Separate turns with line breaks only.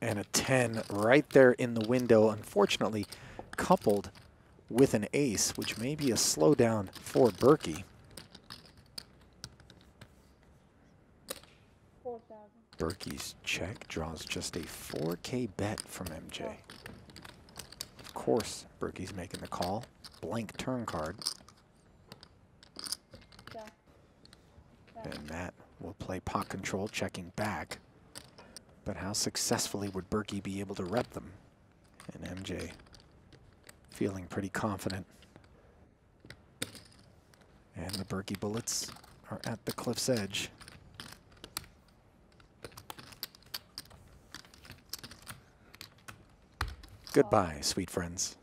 and a 10 right there in the window, unfortunately coupled with an ace, which may be a slowdown for Berkey. Berkey's check draws just a 4K bet from MJ. Of course, Berkey's making the call. Blank turn card. And Matt will play pot control, checking back. But how successfully would Berkey be able to rep them? And MJ feeling pretty confident. And the Berkey bullets are at the cliff's edge. Goodbye, sweet friends.